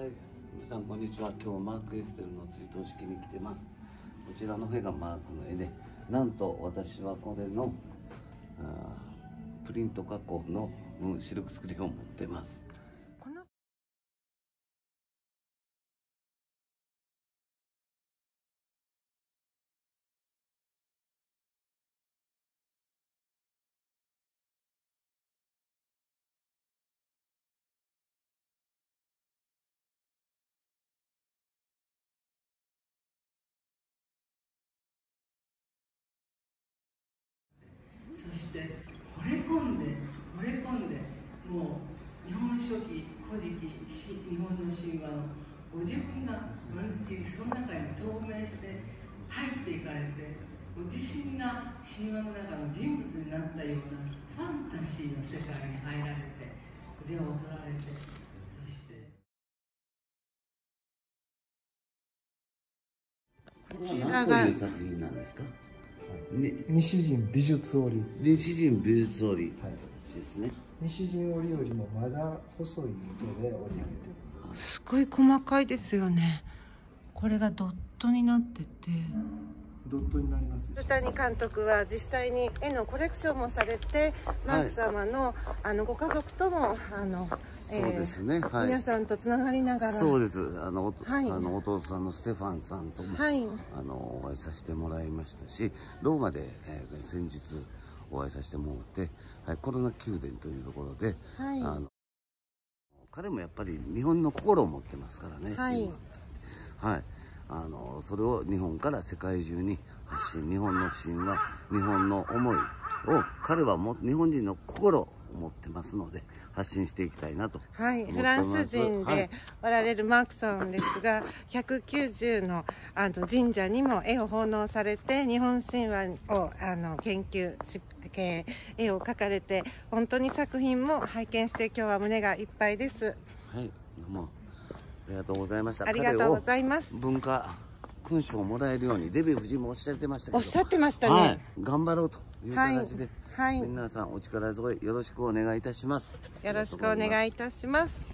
はい、皆さんこんにちは。今日マークエステルの追悼式に来てます。こちらの絵がマークの絵で、なんと私はこれのあプリント加工の、うん、シルクスクリーンを持ってます。して惚れ込んで惚れ込んでもう日本書紀古事記日本の神話のご自分がまるっきりその中に透明して入っていかれてご自身が神話の中の人物になったようなファンタジーの世界に入られて腕を取られてそしてこちらが何という作品なんですか？ね、西陣美術織。西陣美術織。はい。ですね。西陣織よりもまだ細い糸で織り上げてるんです。すごい細かいですよね。これがドットになっててドットになりますでしょ福谷監督は実際に絵のコレクションもされて、マーク様のあのご家族ともあの、そうですね。はい。皆さんとつながりながらそうです。あの、おはいあの弟さんのステファンさんとも、はいあのお会いさせてもらいましたし、ローマで、えー先日お会いさせてもらって、はい、コロナ宮殿というところで、はいあの彼もやっぱり日本の心を持ってますからね。はいはい。あのそれを日本から世界中に発信日本の神話日本の思いを彼はも日本人の心を持ってますので発信していきたいなとはい、思ってフランス人はいでおられるマークさんですが、190のあの神社にも絵を奉納されて日本神話をあの研究しえー絵を描かれて本当に作品も拝見して今日は胸がいっぱいです。はい、どうもありがとうございました。ありがとうございます文化勲章をもらえるようにデヴィ夫人もおっしゃってましたけど。おっしゃってましたねはい、頑張ろうという形で、はいはい皆さんお力添えよろしくお願いいたします。よろしくお願いいたします